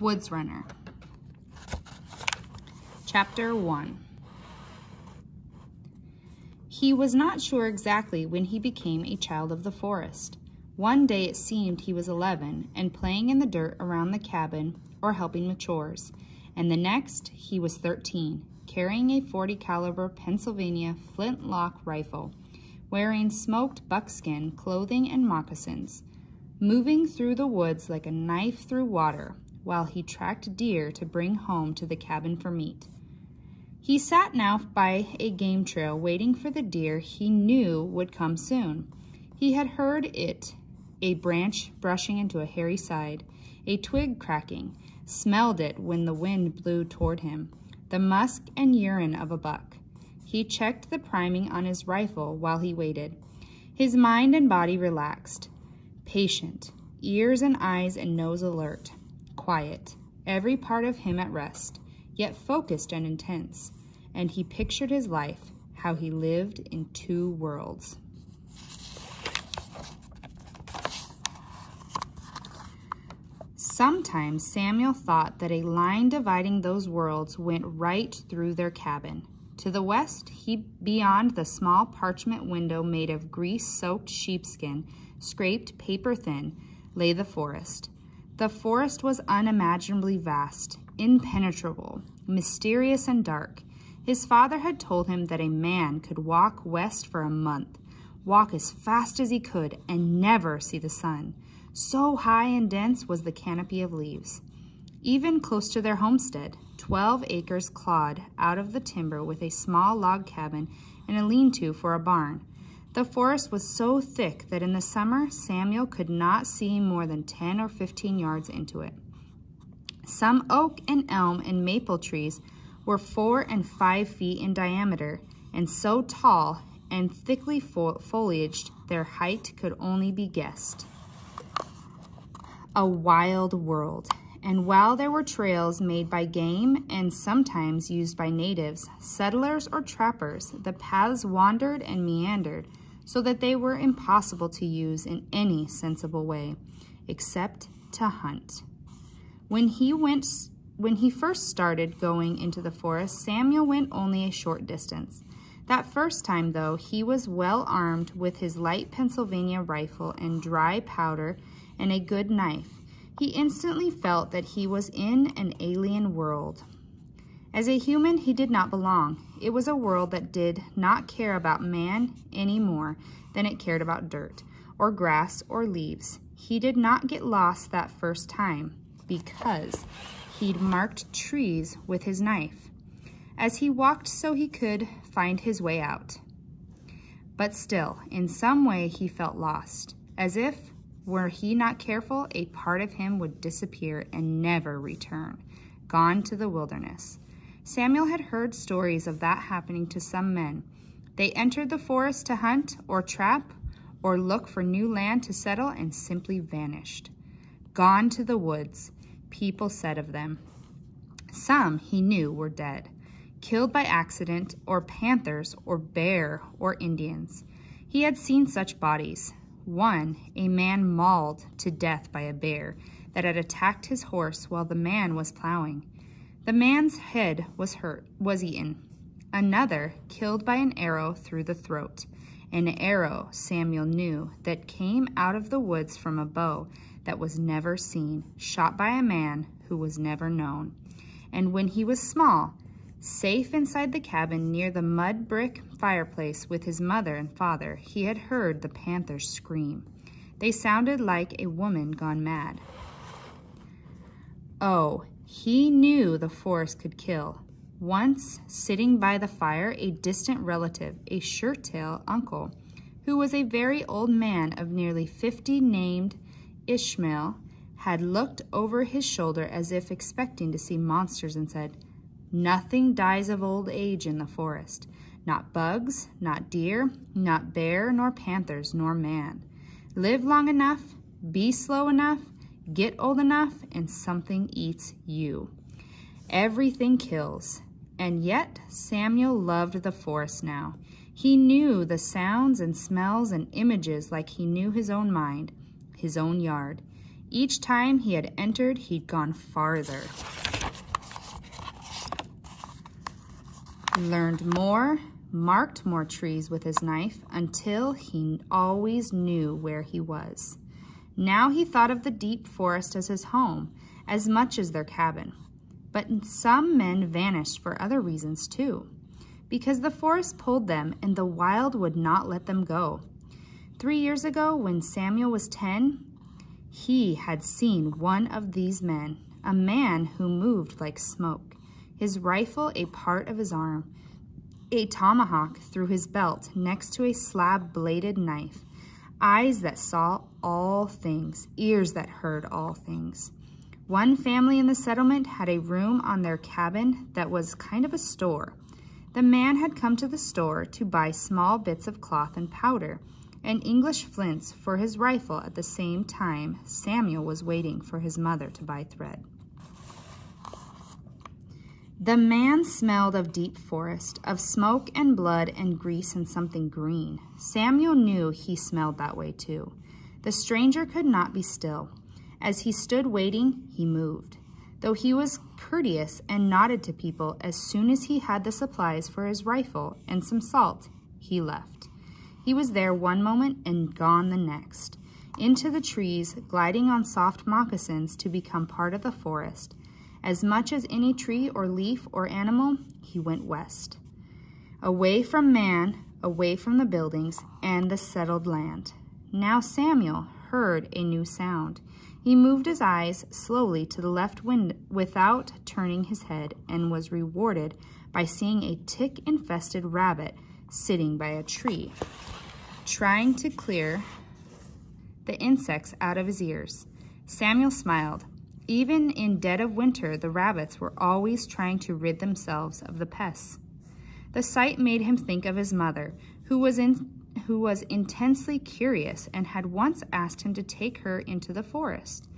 Woods Runner. Chapter 1 He was not sure exactly when he became a child of the forest. One day it seemed he was 11 and playing in the dirt around the cabin or helping with chores, and the next he was 13, carrying a 40 caliber Pennsylvania flintlock rifle, wearing smoked buckskin clothing and moccasins, moving through the woods like a knife through water while he tracked deer to bring home to the cabin for meat. He sat now by a game trail waiting for the deer he knew would come soon. He had heard it, a branch brushing into a hairy side, a twig cracking, smelled it when the wind blew toward him, the musk and urine of a buck. He checked the priming on his rifle while he waited. His mind and body relaxed, patient, ears and eyes and nose alert, quiet, every part of him at rest yet focused and intense, and he pictured his life, how he lived in two worlds. Sometimes Samuel thought that a line dividing those worlds went right through their cabin. To the west, he beyond the small parchment window made of grease-soaked sheepskin, scraped paper thin, lay the forest. The forest was unimaginably vast, impenetrable, mysterious and dark. His father had told him that a man could walk west for a month, walk as fast as he could, and never see the sun. So high and dense was the canopy of leaves. Even close to their homestead, 12 acres clawed out of the timber with a small log cabin and a lean-to for a barn. The forest was so thick that in the summer, Samuel could not see more than 10 or 15 yards into it. Some oak and elm and maple trees were four and five feet in diameter and so tall and thickly fo foliaged their height could only be guessed. A wild world. And while there were trails made by game and sometimes used by natives, settlers, or trappers, the paths wandered and meandered so that they were impossible to use in any sensible way, except to hunt. When he went when he first started going into the forest, Samuel went only a short distance. That first time, though, he was well armed with his light Pennsylvania rifle and dry powder and a good knife. He instantly felt that he was in an alien world. As a human, he did not belong. It was a world that did not care about man any more than it cared about dirt, or grass, or leaves. He did not get lost that first time because he'd marked trees with his knife. As he walked so he could find his way out. But still, in some way he felt lost, as if, were he not careful, a part of him would disappear and never return, gone to the wilderness. Samuel had heard stories of that happening to some men. They entered the forest to hunt or trap or look for new land to settle and simply vanished. Gone to the woods, people said of them. Some, he knew, were dead, killed by accident, or panthers, or bear, or Indians. He had seen such bodies. One, a man mauled to death by a bear that had attacked his horse while the man was plowing. The man's head was hurt, was eaten. Another, killed by an arrow through the throat. An arrow, Samuel knew, that came out of the woods from a bow that was never seen, shot by a man who was never known. And when he was small, safe inside the cabin near the mud brick fireplace with his mother and father, he had heard the panthers scream. They sounded like a woman gone mad. Oh, he knew the forest could kill. Once, sitting by the fire, a distant relative, a shirt-tail uncle, who was a very old man of nearly 50 named Ishmael had looked over his shoulder as if expecting to see monsters and said, Nothing dies of old age in the forest. Not bugs, not deer, not bear, nor panthers, nor man. Live long enough, be slow enough, get old enough, and something eats you. Everything kills. And yet Samuel loved the forest now. He knew the sounds and smells and images like he knew his own mind his own yard. Each time he had entered, he'd gone farther. Learned more, marked more trees with his knife until he always knew where he was. Now he thought of the deep forest as his home, as much as their cabin. But some men vanished for other reasons too, because the forest pulled them and the wild would not let them go. Three years ago, when Samuel was 10, he had seen one of these men, a man who moved like smoke, his rifle a part of his arm, a tomahawk through his belt next to a slab-bladed knife, eyes that saw all things, ears that heard all things. One family in the settlement had a room on their cabin that was kind of a store. The man had come to the store to buy small bits of cloth and powder and English flints for his rifle at the same time Samuel was waiting for his mother to buy thread. The man smelled of deep forest, of smoke and blood and grease and something green. Samuel knew he smelled that way too. The stranger could not be still. As he stood waiting, he moved. Though he was courteous and nodded to people as soon as he had the supplies for his rifle and some salt, he left. He was there one moment and gone the next, into the trees, gliding on soft moccasins to become part of the forest, as much as any tree or leaf or animal, he went west. Away from man, away from the buildings and the settled land. Now Samuel heard a new sound. He moved his eyes slowly to the left wind without turning his head and was rewarded by seeing a tick-infested rabbit sitting by a tree, trying to clear the insects out of his ears. Samuel smiled. Even in dead of winter, the rabbits were always trying to rid themselves of the pests. The sight made him think of his mother, who was in who was intensely curious and had once asked him to take her into the forest.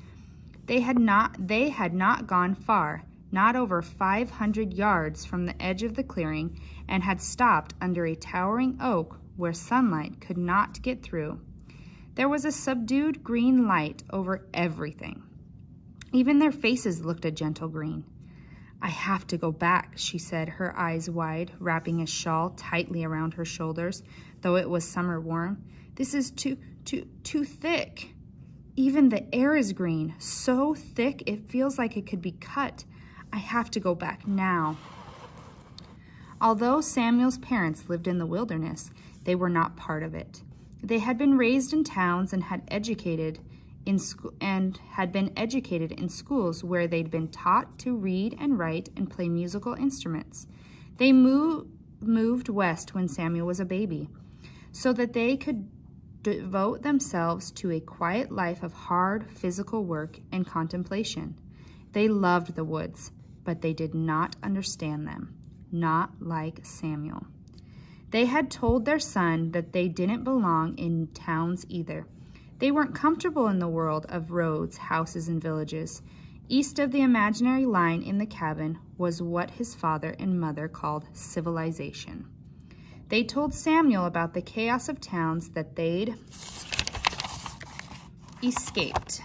They had not they had not gone far, not over 500 yards from the edge of the clearing, and had stopped under a towering oak where sunlight could not get through. There was a subdued green light over everything. Even their faces looked a gentle green. I have to go back, she said, her eyes wide, wrapping a shawl tightly around her shoulders, though it was summer warm. This is too, too, too thick. Even the air is green, so thick it feels like it could be cut. I have to go back now. Although Samuel's parents lived in the wilderness, they were not part of it. They had been raised in towns and had educated in school and had been educated in schools where they'd been taught to read and write and play musical instruments. They moved moved west when Samuel was a baby so that they could devote themselves to a quiet life of hard physical work and contemplation. They loved the woods, but they did not understand them, not like Samuel. They had told their son that they didn't belong in towns either. They weren't comfortable in the world of roads, houses, and villages. East of the imaginary line in the cabin was what his father and mother called civilization. They told Samuel about the chaos of towns that they'd escaped.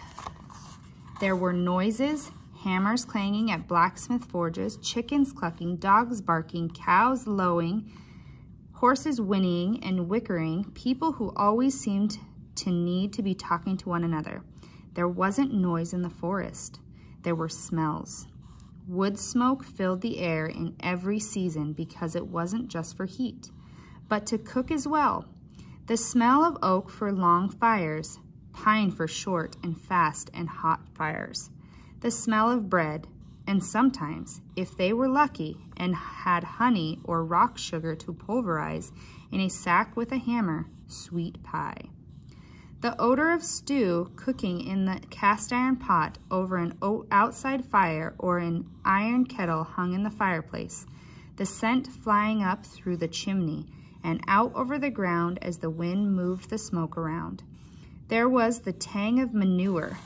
There were noises, hammers clanging at blacksmith forges, chickens clucking, dogs barking, cows lowing, horses whinnying and whickering, people who always seemed to need to be talking to one another. There wasn't noise in the forest. There were smells. Wood smoke filled the air in every season because it wasn't just for heat, but to cook as well. The smell of oak for long fires, pine for short and fast and hot fires. The smell of bread, and sometimes, if they were lucky and had honey or rock sugar to pulverize in a sack with a hammer, sweet pie. The odor of stew cooking in the cast iron pot over an outside fire or an iron kettle hung in the fireplace, the scent flying up through the chimney and out over the ground as the wind moved the smoke around. There was the tang of manure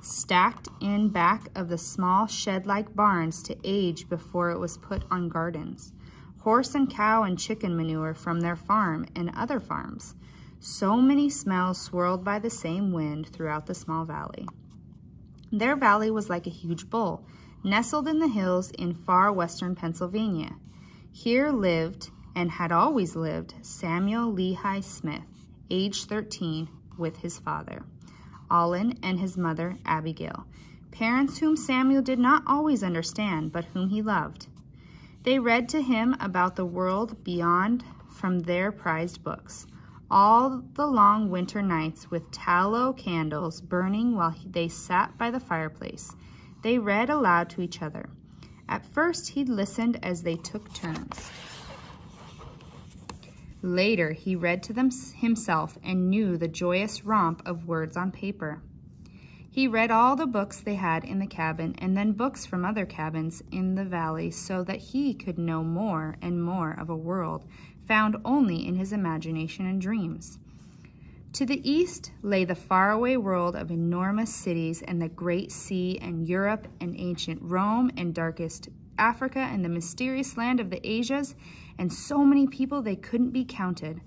stacked in back of the small shed-like barns to age before it was put on gardens. Horse and cow and chicken manure from their farm and other farms So many smells swirled by the same wind throughout the small valley. Their valley was like a huge bowl, nestled in the hills in far western Pennsylvania. Here lived, and had always lived, Samuel Lehi Smith, age 13, with his father, Olin, and his mother, Abigail, parents whom Samuel did not always understand, but whom he loved. They read to him about the world beyond from their prized books, all the long winter nights with tallow candles burning while they sat by the fireplace. They read aloud to each other. At first, he listened as they took turns. Later, he read to them himself and knew the joyous romp of words on paper. He read all the books they had in the cabin and then books from other cabins in the valley so that he could know more and more of a world found only in his imagination and dreams. To the east lay the faraway world of enormous cities and the great sea and Europe and ancient Rome and darkest Africa and the mysterious land of the Asias and so many people they couldn't be counted.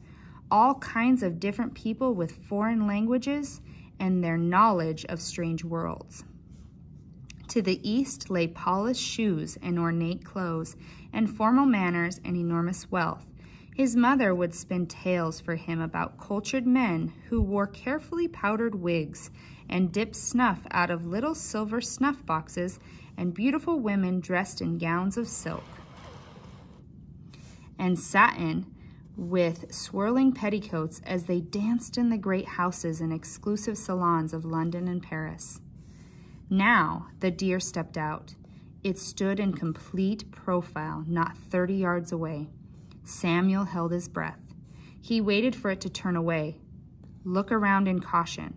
All kinds of different people with foreign languages and their knowledge of strange worlds. To the east lay polished shoes and ornate clothes, and formal manners and enormous wealth. His mother would spin tales for him about cultured men who wore carefully powdered wigs and dipped snuff out of little silver snuff boxes and beautiful women dressed in gowns of silk and satin with swirling petticoats as they danced in the great houses and exclusive salons of London and Paris. Now the deer stepped out. It stood in complete profile, not 30 yards away. Samuel held his breath. He waited for it to turn away, look around in caution.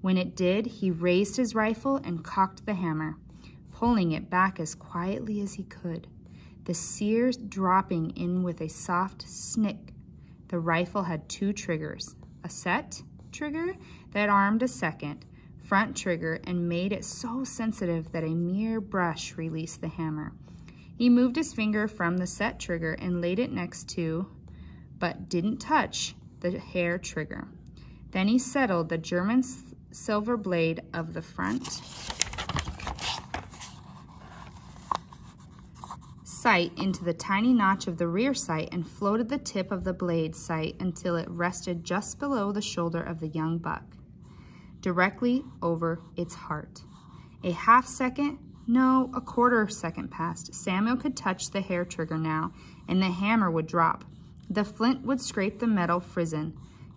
When it did, he raised his rifle and cocked the hammer, pulling it back as quietly as he could the sears dropping in with a soft snick. The rifle had two triggers, a set trigger that armed a second front trigger and made it so sensitive that a mere brush released the hammer. He moved his finger from the set trigger and laid it next to, but didn't touch, the hair trigger. Then he settled the German silver blade of the front sight into the tiny notch of the rear sight and floated the tip of the blade sight until it rested just below the shoulder of the young buck, directly over its heart. A half second, no, a quarter second passed. Samuel could touch the hair trigger now, and the hammer would drop. The flint would scrape the metal frizzen,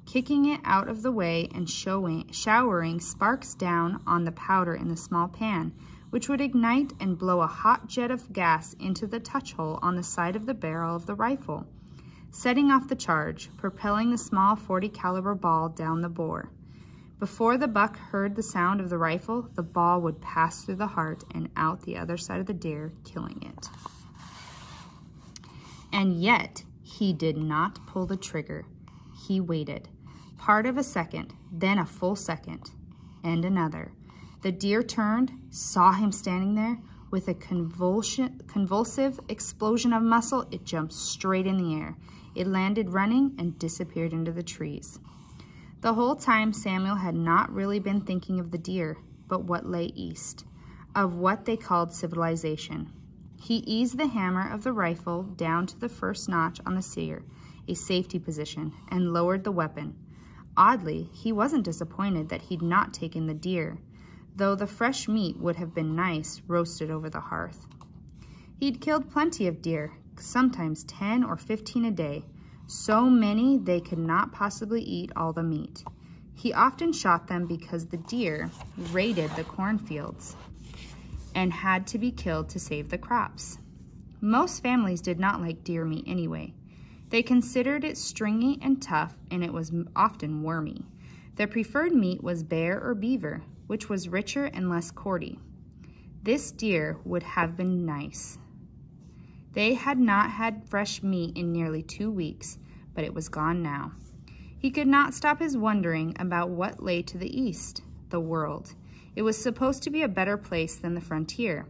kicking it out of the way and showing, showering sparks down on the powder in the small pan, which would ignite and blow a hot jet of gas into the touch hole on the side of the barrel of the rifle, setting off the charge, propelling the small 40 caliber ball down the bore. Before the buck heard the sound of the rifle, the ball would pass through the heart and out the other side of the deer, killing it. And yet, he did not pull the trigger. He waited. Part of a second, then a full second, and another. The deer turned, saw him standing there. With a convulsion, convulsive explosion of muscle, it jumped straight in the air. It landed running and disappeared into the trees. The whole time, Samuel had not really been thinking of the deer, but what lay east, of what they called civilization. He eased the hammer of the rifle down to the first notch on the sear, a safety position, and lowered the weapon. Oddly, he wasn't disappointed that he'd not taken the deer though the fresh meat would have been nice roasted over the hearth. He'd killed plenty of deer, sometimes 10 or 15 a day, so many they could not possibly eat all the meat. He often shot them because the deer raided the cornfields and had to be killed to save the crops. Most families did not like deer meat anyway. They considered it stringy and tough, and it was often wormy. Their preferred meat was bear or beaver, which was richer and less cordy. This deer would have been nice. They had not had fresh meat in nearly two weeks, but it was gone now. He could not stop his wondering about what lay to the east, the world. It was supposed to be a better place than the frontier,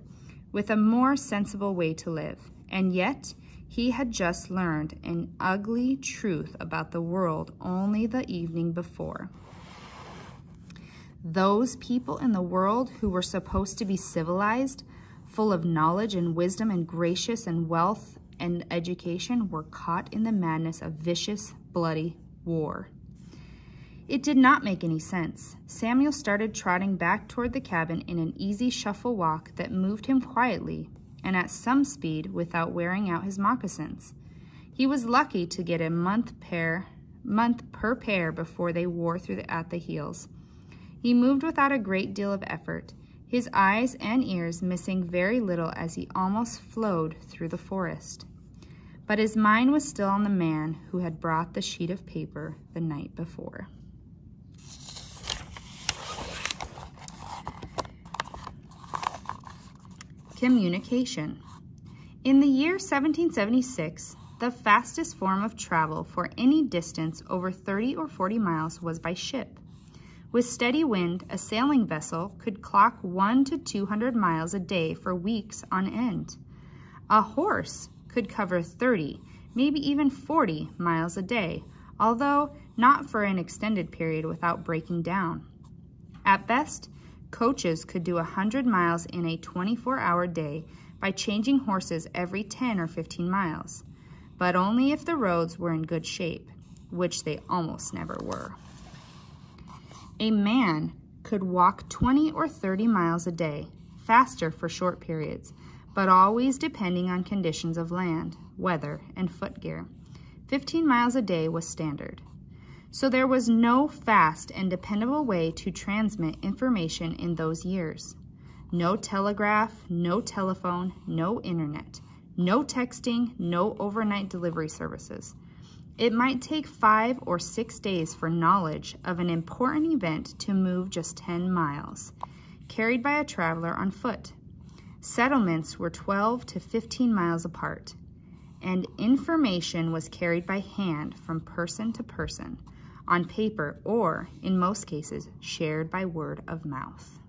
with a more sensible way to live. And yet, He had just learned an ugly truth about the world only the evening before. Those people in the world who were supposed to be civilized, full of knowledge and wisdom and gracious and wealth and education, were caught in the madness of vicious, bloody war. It did not make any sense. Samuel started trotting back toward the cabin in an easy shuffle walk that moved him quietly and at some speed without wearing out his moccasins. He was lucky to get a month pair month per pair before they wore through the, at the heels. He moved without a great deal of effort, his eyes and ears missing very little as he almost flowed through the forest. But his mind was still on the man who had brought the sheet of paper the night before. Communication. In the year 1776, the fastest form of travel for any distance over 30 or 40 miles was by ship. With steady wind, a sailing vessel could clock one to 200 miles a day for weeks on end. A horse could cover 30, maybe even 40 miles a day, although not for an extended period without breaking down. At best, Coaches could do 100 miles in a 24-hour day by changing horses every 10 or 15 miles, but only if the roads were in good shape, which they almost never were. A man could walk 20 or 30 miles a day, faster for short periods, but always depending on conditions of land, weather, and footgear. 15 miles a day was standard. So there was no fast and dependable way to transmit information in those years. No telegraph, no telephone, no internet, no texting, no overnight delivery services. It might take five or six days for knowledge of an important event to move just 10 miles, carried by a traveler on foot. Settlements were 12 to 15 miles apart, and information was carried by hand from person to person on paper or, in most cases, shared by word of mouth.